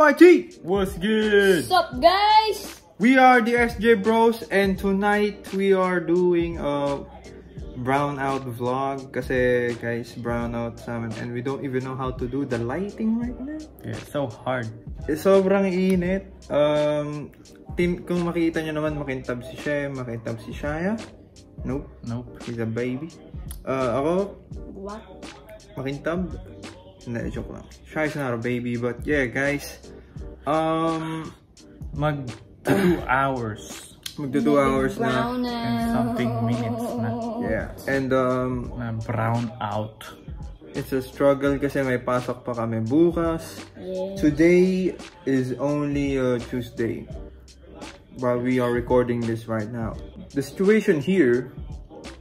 YT! What's good? What's up, guys? We are the SJ Bros and tonight we are doing a brownout vlog kasi guys brownout sa amin and we don't even know how to do the lighting right now. Yeah, it's so hard. Eh, sobrang init. Um, tin kung makita nyo naman makintab si Shem, makintab si Shaya. Nope, Nope. he's a baby. Uh, ako, What? makintab. Hindi, joke lang. Shaya's not a baby but yeah guys. Um, Mag two hours magdo 2 hours na. Brown and something minutes na. Yeah. And um, Na brown out. it's a struggle kasi may pasok pa kami bukas. Yeah. Today is only uh, Tuesday while we are recording this right now. The situation here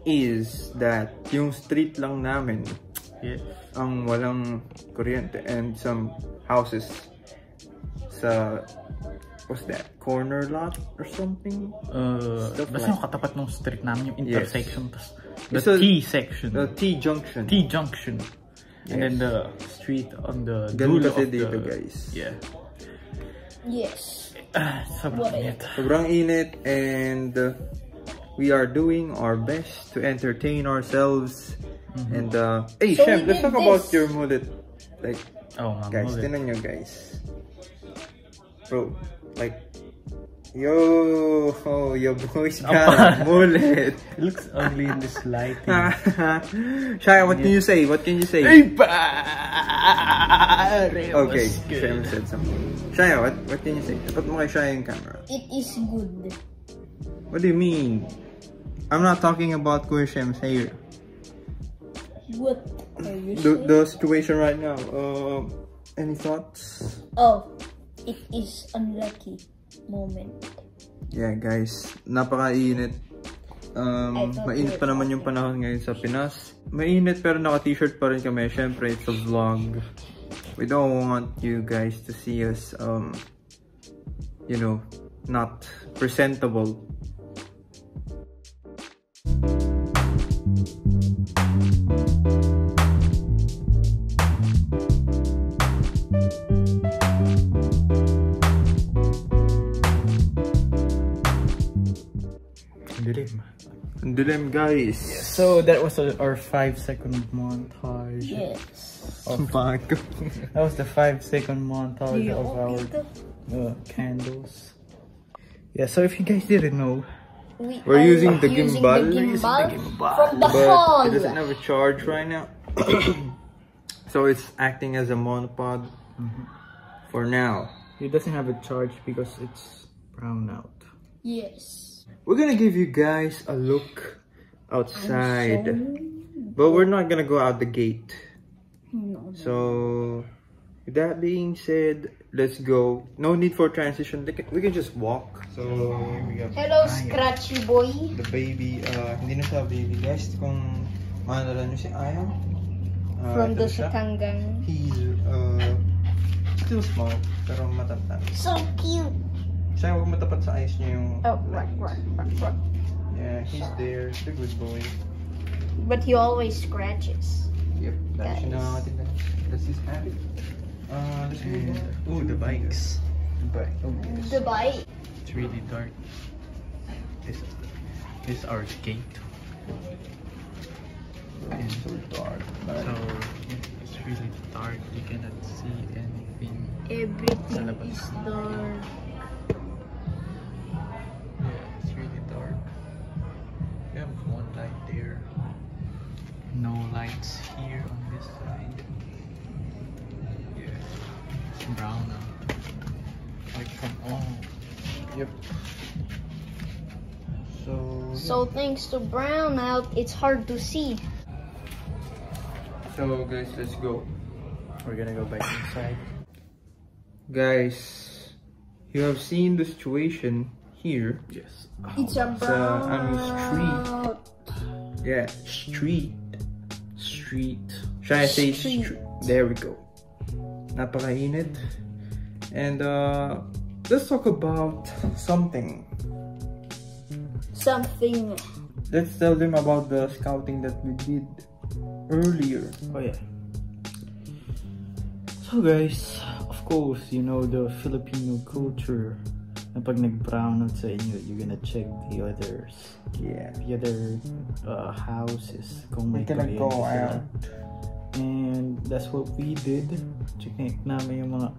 is that yung street lang namin. Ang walang kuryente and some houses sa what's that corner lot or something Uh, Stuff basta like- yung katapat ng street namin, yung Yes. intersection. tas the It's a- T section. the T junction T junction. And then the street on the Ganun dulo kasi of dito, guys. Yeah. Yes. Ah, sobrang What init. sobrang init and uh, we are doing our best to entertain ourselves and uh hey So Shem let's did talk about this. your mullet. Like Oh, nga, guys mullet. tinan nyo guys. Bro like yo oh your boy's got a mullet. It looks ugly in this lighting. Shaya what can you say? What can you say? Ay, pare! okay What's said something. Shaya what what can you say? Tapat mo kay Shaya yung camera. It is good. what do you mean? I'm not talking about Kuya Shem's hair What are you the, saying? the situation right now. Uh, any thoughts? Oh, it is unlucky moment. Yeah, guys, napakainit. Um, mainit pa naman yung panahon ngayon sa Pinas. Mainit pero naka-t-shirt pa rin kami. Siyempre, it's a vlog. We don't want you guys to see us, um, you know, not presentable. Dilim. Ang dilim, guys. So that was a- our five second montage. Yes. Ang pangit. That was the five second montage of our uh, candles. Yeah, so if you guys didn't know, We We're are using the using gimbal. the We're using gimbal, the gimbal. from the but hall. it doesn't have a charge right now. so it's acting as a monopod for now. it doesn't have a charge because it's brown out. Yes. We're gonna give you guys a look outside, So, but we're not gonna go out the gate. no. So, with that being said, let's go. No need for transition. We can, we can just walk. So, here we go. Scratchy boy. The baby, uh, hindi na siya baby guys. Kung maalala nyo si Ayam. Uh, From the siya. Sitangang. He's uh, still small, pero matanda. So cute. Siya, huwag matapat sa eyes niya yung Oh, right, right, right, right. Yeah, he's there. The good boy. But he always scratches. Yep, that's siya nakakatinda. That's his habit. Uh, let's move on. Ooh, the bikes. The bike. Oh, yes. The bite. It's really dark. This, this is our gate. It's so dark. So yeah, it's really dark. You cannot see anything. Everything is dark. So thanks to brownout, it's hard to see. so guys, let's go. We're gonna go back inside. Guys, you have seen the situation here. Yes. It's a Sa ano, brownout. Yeah, street. Street. Should I say Street. street? There we go. Napakainit. And uh, let's talk about something. Something. Let's tell them about the scouting that we did earlier. Oh yeah. So guys, of course, you know the Filipino culture. Na pag nag-brown out sa inyo, you're gonna check the others. Yeah. The other uh, houses kung may We cannot go out. And that's what we did. Check namin yung mga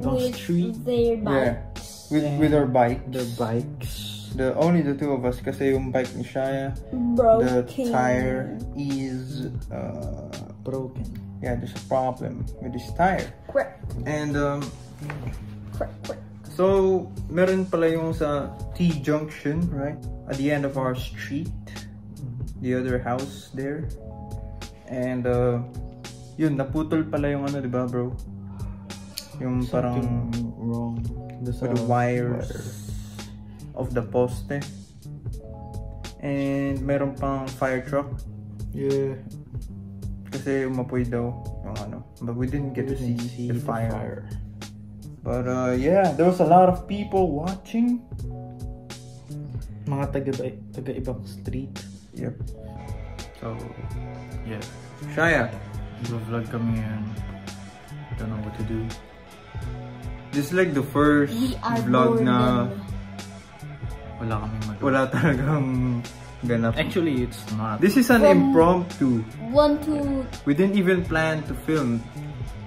ibang With street, their Yeah. With, with our bike. their bikes. The only the two of us kasi yung bike ni Shaya, the tire is uh Broken. yeah, there's a problem with this tire. Crack, And um crack, crack. so meron pala yung sa T junction, right? At the end of our street, the other house there. And uh yun naputol pala yung ano, 'di ba, bro? Yung parang Something wrong. Doon sa with the wires wire. Of the poste. And meron pang fire truck Yeah. kasi umapoy daw yung ano. But we didn't get to see, the, fire. But uh, yeah, there was a lot of people watching. Mga taga, taga ibang street. Yep. So, yeah. Shaya, Vlog kami and don't know what to do. this is like the first We vlog na and- Wala kaming magawa. wala talagang ganap. Actually, it's not. This is an impromptu. One, two, We didn't even plan to film.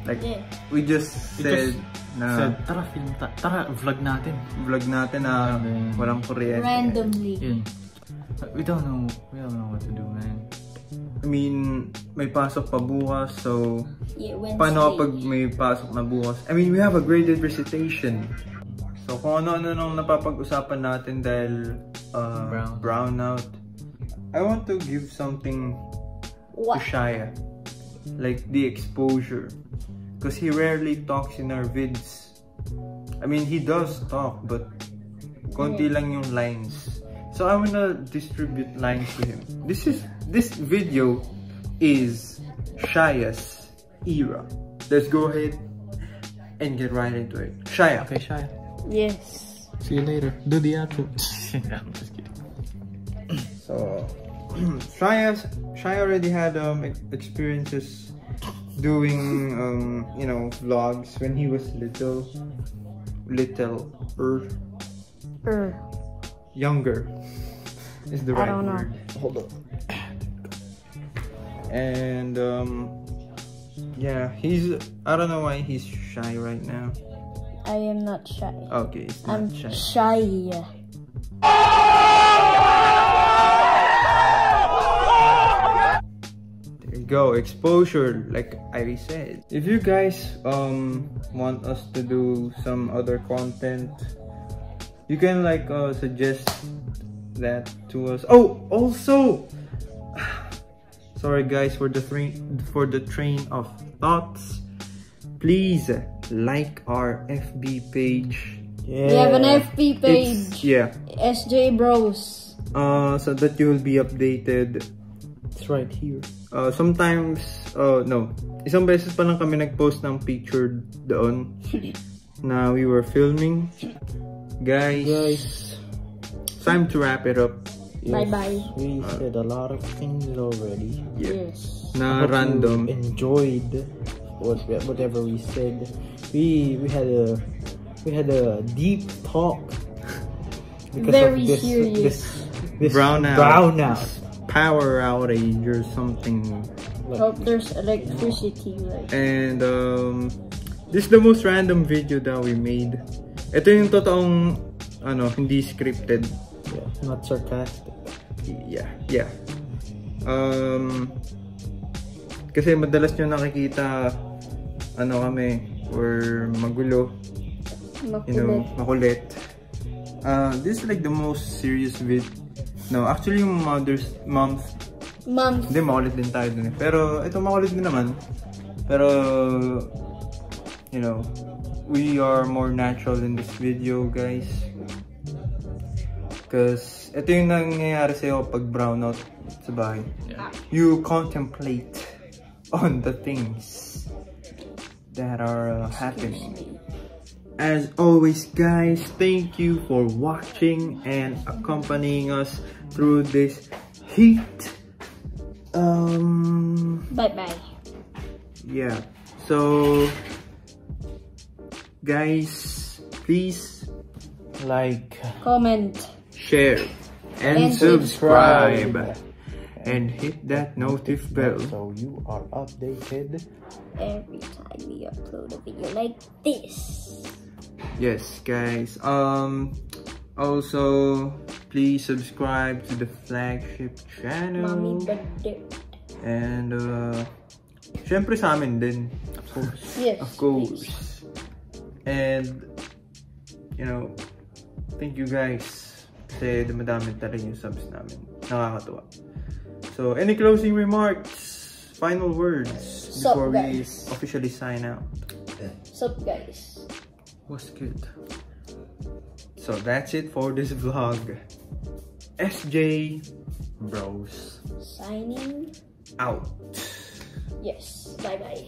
Like, yeah. we just We said just na said, tara film ta tara vlog natin. vlog natin na then- walang kuryente. Randomly. Yun. We don't know. We don't know what to do, man. I mean, may pasok pa bukas, so Yeah, Wednesday. paano kapag may pasok na bukas? I mean, we have a graded recitation. So kung ano-ano nung napapag-usapan natin dahil uh, Brown. brownout, I want to give something to What? Shaya. Like the exposure. Because he rarely talks in our vids. I mean, he does talk, but konti lang yung lines. So I wanna distribute lines to him. This is this video is Shaya's era. Let's go ahead and get right into it. Shaya. Okay, Shia. Yes. See you later. Do the outro. I'm just kidding. So Shaya Shaya already had um experiences doing um you know vlogs when he was little little er Er. younger is the I right don't know. word. Hold on. And um yeah, he's I don't know why he's shy right now. I am not shy. Okay, he's not I'm shy. shy. There you go, exposure, like I said. If you guys um want us to do some other content, you can like uh, suggest that to us. Oh, also, sorry guys for the train for the train of thoughts. Please like our FB page. Yeah. We have an FB It's, page. yeah, SJ Bros. uh, so that you will be updated It's right here. Uh, sometimes, uh, no. Isang beses pa lang kami nag-post ng picture doon na we were filming. Guys, Guys. time to wrap it up. Bye bye. We said a lot of things already. Yes. Na Hope you random. enjoyed what whatever we said. We we had a we had a deep talk Very this, serious. This, this Brownout. brownout. Power outage or something. Hope there's electricity, right? And um, this is the most random video that we made. Ito yung totoong, ano, hindi scripted. Yeah, not sarcastic. Yeah, yeah. Um, kasi madalas nyo nakikita, ano kami, or magulo, you know, makulit. Uh, this is like the most serious vid. No, actually yung Mother's Month, Month. hindi makulit din tayo dun eh. Pero ito makulit din naman. Pero, you know, we are more natural in this video, guys. Because ito yung nangyayari sa'yo pag brownout sa bahay. Yeah. You contemplate on the things that are uh, happening. As always, guys, thank you for watching and accompanying us through this heat. Um, Bye bye. yeah. So, guys, please like, Comment. share, and, And subscribe. subscribe. And hit that notif bell. So you are updated. Every time we upload a video like this. Yes, guys. Um, also, please subscribe to the flagship channel. Mommy birthday. And, uh, syempre sa amin din. Of course. Yes, Of course. And, you know, thank you guys. Kasi dumadami talaga yung subs namin. Nakakatuwa. So, any closing remarks? Final words Sup, before we officially sign out? Sup guys? What's good? So that's it for this vlog. SJ Bros Signing. out. Yes. Bye bye.